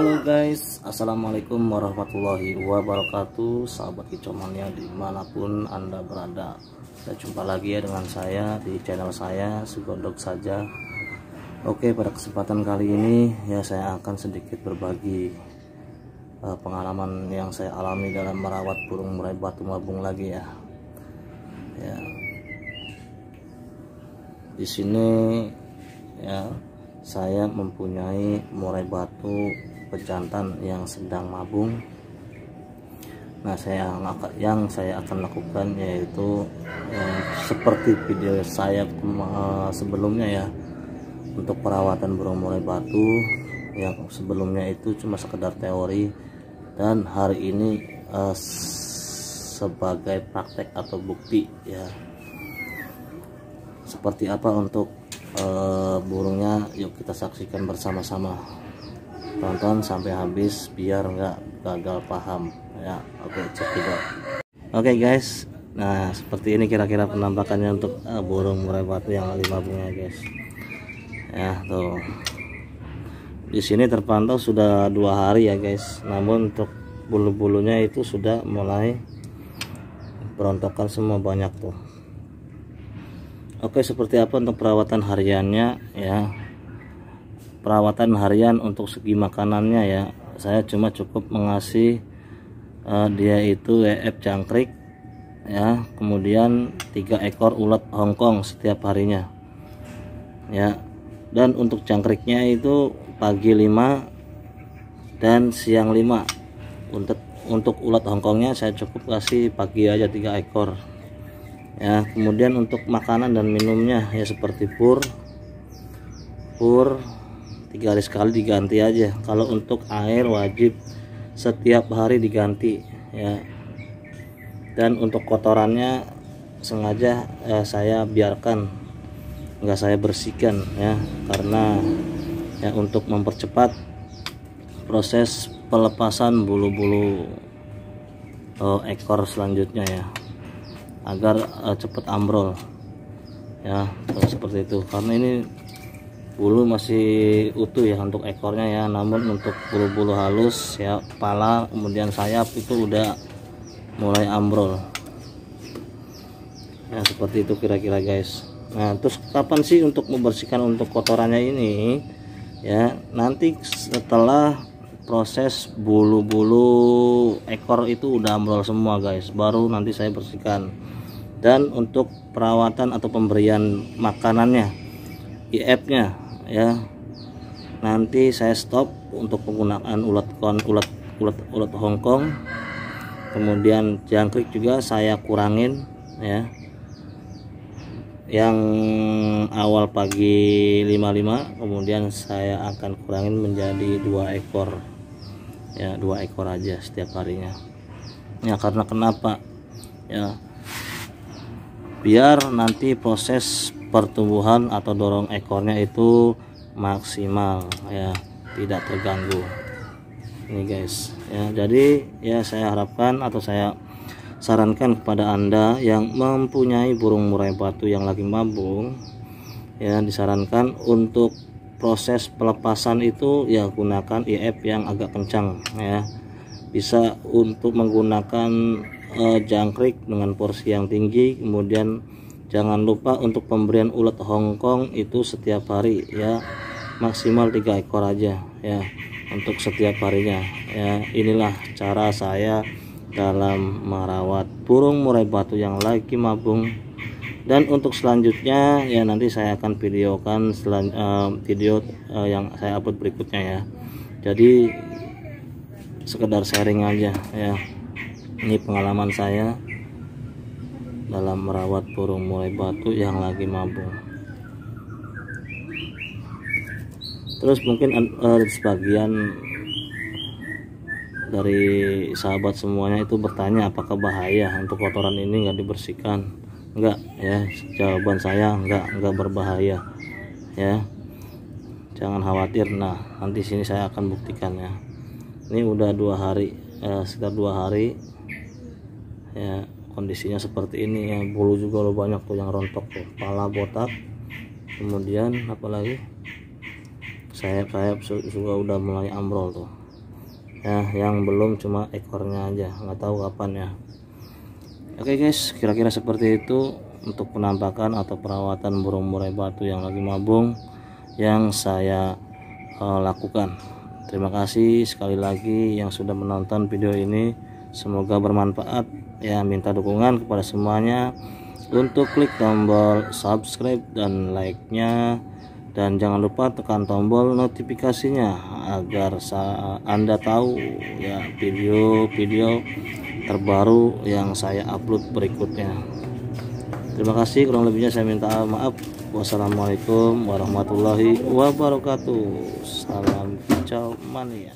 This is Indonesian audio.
Halo guys, Assalamualaikum warahmatullahi wabarakatuh. Sahabat kicomania di mana pun anda berada. Kita jumpa lagi ya dengan saya di channel saya Sugodok saja. Oke pada kesempatan kali ini ya saya akan sedikit berbagi uh, Pengalaman yang saya alami dalam merawat burung murai batu mabung lagi ya. Ya. Di sini ya saya mempunyai murai batu pejantan yang sedang mabung. Nah saya yang saya akan lakukan yaitu eh, seperti video saya sebelumnya ya untuk perawatan burung murai batu yang sebelumnya itu cuma sekedar teori dan hari ini eh, sebagai praktek atau bukti ya. Seperti apa untuk uh, burungnya yuk kita saksikan bersama-sama tonton sampai habis biar nggak gagal paham. Ya oke cek juga. Oke guys. Nah seperti ini kira-kira penampakannya untuk uh, burung murai batu yang lagi mabungnya guys. Ya tuh. Di sini terpantau sudah dua hari ya guys. Namun untuk bulu-bulunya itu sudah mulai berontokan semua banyak tuh. Oke seperti apa untuk perawatan hariannya? Ya perawatan harian untuk segi makanannya ya. Saya cuma cukup mengasih uh, dia itu EF jangkrik ya. Kemudian tiga ekor ulat Hongkong setiap harinya ya. Dan untuk jangkriknya itu pagi 5 dan siang 5 untuk untuk ulat Hongkongnya saya cukup kasih pagi aja tiga ekor ya. Kemudian untuk makanan dan minumnya ya seperti pur pur tiga hari sekali diganti aja. Kalau untuk air wajib setiap hari diganti ya. Dan untuk kotorannya sengaja eh, saya biarkan enggak saya bersihkan ya. Karena ya untuk mempercepat proses pelepasan bulu-bulu eh, ekor selanjutnya ya. Agar uh, cepat ambrol ya seperti itu. Karena ini bulu masih utuh ya untuk ekornya ya. Namun untuk bulu-bulu halus ya kepala kemudian sayap itu udah mulai ambrol. Ya seperti itu kira-kira guys. Nah terus kapan sih untuk membersihkan untuk kotorannya ini? Ya nanti setelah proses bulu-bulu ekor itu udah ambrol semua guys. Baru nanti saya bersihkan. Dan untuk perawatan atau pemberian makanannya IF nya ya. Nanti saya stop untuk penggunaan ulat kon ulat ulat ulat Hongkong. Kemudian jangkrik juga saya kurangin ya. Yang awal pagi 55 kemudian saya akan kurangin menjadi dua ekor. Ya dua ekor aja setiap harinya. Ya karena kenapa? Ya. Biar nanti proses pertumbuhan atau dorong ekornya itu maksimal ya tidak terganggu. Ini guys ya jadi ya saya harapkan atau saya sarankan kepada anda yang mempunyai burung murai batu yang lagi mabung ya disarankan untuk proses pelepasan itu ya gunakan IF yang agak kencang ya. Bisa untuk menggunakan uh, jangkrik dengan porsi yang tinggi kemudian jangan lupa untuk pemberian ulat Hongkong itu setiap hari ya. Maksimal tiga ekor aja ya untuk setiap harinya ya. Inilah cara saya dalam merawat burung murai batu yang lagi mabung. Dan untuk selanjutnya ya nanti saya akan videokan selan, uh, video uh, yang saya upload berikutnya ya. Jadi sekedar sharing aja ya. Ini pengalaman saya dalam merawat burung murai batu yang lagi mabung terus mungkin uh, sebagian dari sahabat semuanya itu bertanya apakah bahaya untuk kotoran ini nggak dibersihkan? Enggak ya. Jawaban saya enggak enggak berbahaya ya. Jangan khawatir. Nah nanti sini saya akan buktikan ya. Ini udah dua hari eh, sekitar dua hari ya kondisinya seperti ini ya bulu juga lo banyak tuh yang rontok tuh. Kepala botak kemudian apalagi sayap-sayap juga udah mulai ambrol tuh. Ya yang belum cuma ekornya aja nggak tahu kapan ya. Oke guys kira-kira seperti itu untuk penampakan atau perawatan burung murai batu yang lagi mabung yang saya uh, lakukan. Terima kasih sekali lagi yang sudah menonton video ini semoga bermanfaat. Ya minta dukungan kepada semuanya untuk klik tombol subscribe dan like nya dan jangan lupa tekan tombol notifikasinya agar anda tahu ya video-video terbaru yang saya upload berikutnya. Terima kasih. Kurang lebihnya saya minta maaf. Wassalamualaikum warahmatullahi wabarakatuh. Salam kicau mania